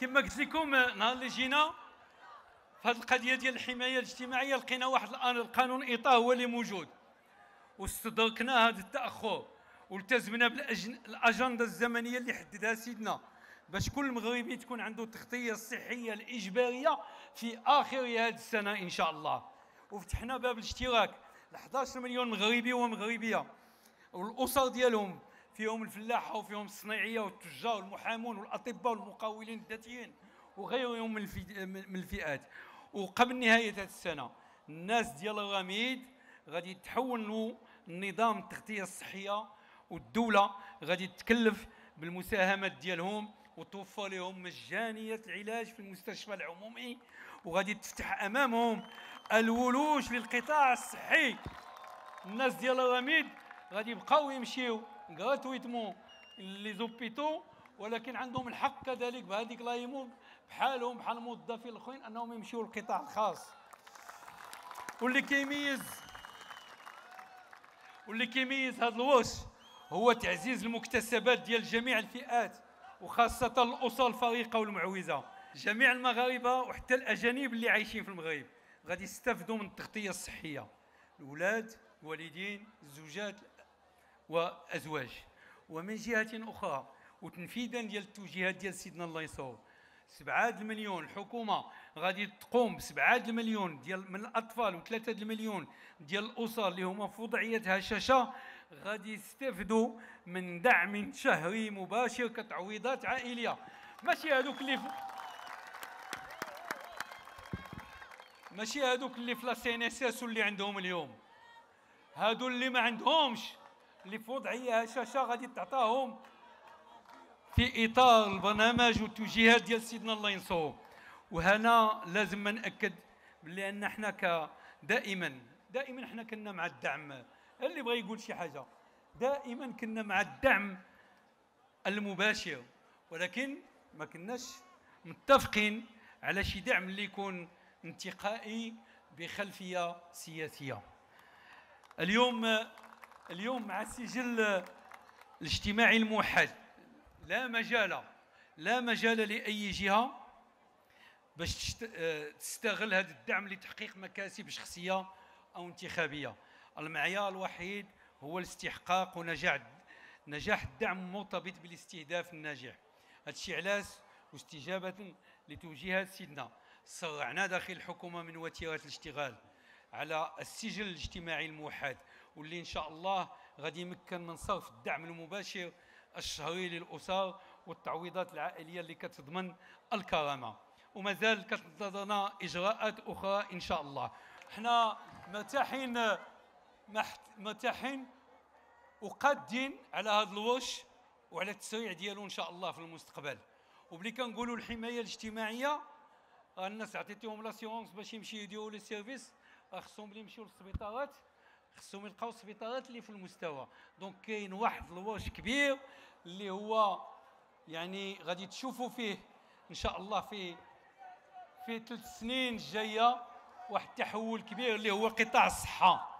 كما قلت لكم نهار اللي جينا في هذه القضية ديال الحماية الاجتماعية لقينا واحد القانون اطار هو اللي موجود. واستدركنا هذا التأخر والتزمنا بالاجنده الزمنية اللي حددها سيدنا. باش كل مغربي تكون عنده التغطية الصحية الإجبارية في آخر هذه السنة إن شاء الله. وفتحنا باب الاشتراك. ل 11 مليون مغربي ومغربية. والأسر ديالهم فيهم الفلاحة وفيهم الصناعية والتجار والمحامون والأطباء والمقاولين الذاتيين وغيرهم من الفئات. وقبل نهاية هذه السنة الناس ديال الرميد غادي تحولوا النظام التغطية الصحية والدولة غادي تكلف بالمساهمات ديالهم وتوفر لهم مجانية العلاج في المستشفى العمومي وغادي تفتح أمامهم الولوج للقطاع الصحي. الناس ديال الرميد غادي يبقاو يمشيو gratuitement les hôpitaux ولكن عندهم الحق كذلك بهذيك l'AMO بحالهم بحال الموظفين الأخرين أنهم يمشيو للقطاع الخاص. واللي كيميز واللي كيميز هذا الورش هو تعزيز المكتسبات ديال جميع الفئات وخاصة الأسر الفقيرة والمعوزة. جميع المغاربة وحتى الأجانب اللي عايشين في المغرب غادي يستافدوا من التغطية الصحية. الأولاد الوالدين الزوجات وأزواج. ومن جهة أخرى وتنفيذا ديال التوجيهات ديال سيدنا الله يصور سبعة المليون الحكومة غادي تقوم بسبعة المليون ديال من الأطفال وثلاثة المليون ديال الأسر اللي هما في وضعية هشاشة غادي يستافدوا من دعم شهري مباشر كتعويضات عائلية. ماشي هذوك اللي ماشي هذوك اللي في la CNSS واللي عندهم اليوم. هادو اللي ما عندهمش. اللي في وضعية هشاشة غادي تعطاهم. في إطار البرنامج والتوجيهات ديال سيدنا الله ينصرو. وهنا لازم ما نأكد بلي أن إحنا دائما دائما إحنا كنا مع الدعم. اللي بغى يقول شي حاجة. دائما كنا مع الدعم المباشر. ولكن ما كناش متفقين على شي دعم اللي يكون انتقائي بخلفية سياسية. اليوم اليوم مع السجل الاجتماعي الموحد. لا مجال لا مجال لأي جهة باش تستغل هذا الدعم لتحقيق مكاسب شخصية أو انتخابية. المعيار الوحيد هو الاستحقاق ونجاح نجاح الدعم مرتبط بالاستهداف الناجح. هذا الشيء علاش؟ واستجابة لتوجيهات سيدنا. صرعنا داخل الحكومة من وتيرة الاشتغال. على السجل الاجتماعي الموحد واللي إن شاء الله غادي يمكن من صرف الدعم المباشر الشهري للأسر والتعويضات العائلية اللي كتضمن الكرامة. ومازال كتنتظرنا إجراءات أخرى إن شاء الله. حنا مرتاحين مرتاحين وقادين على هذا الورش وعلى التسريع ديالو إن شاء الله في المستقبل. وبلي كنقولوا الحماية الاجتماعية الناس عطيتيهم l'assurance باش يمشيو يديروا les services خصهم يمشيو للسبيطارات خصهم يلقاو السبيطارات اللي في المستوى. donc كاين واحد الورش كبير اللي هو يعني غادي تشوفوا فيه إن شاء الله في في ثلاث سنين الجاية واحد التحول كبير اللي هو قطاع الصحة.